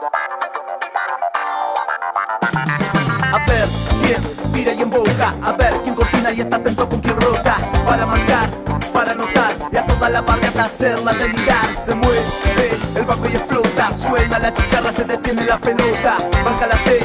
A ver quién tira y emboca, a ver quién cortina y está atento con quién rota. Para marcar, para notar y a toda la barriada hacerla delirar. Se mueve el banco y explota, suena la chicharra, se detiene la pelota. marca la T,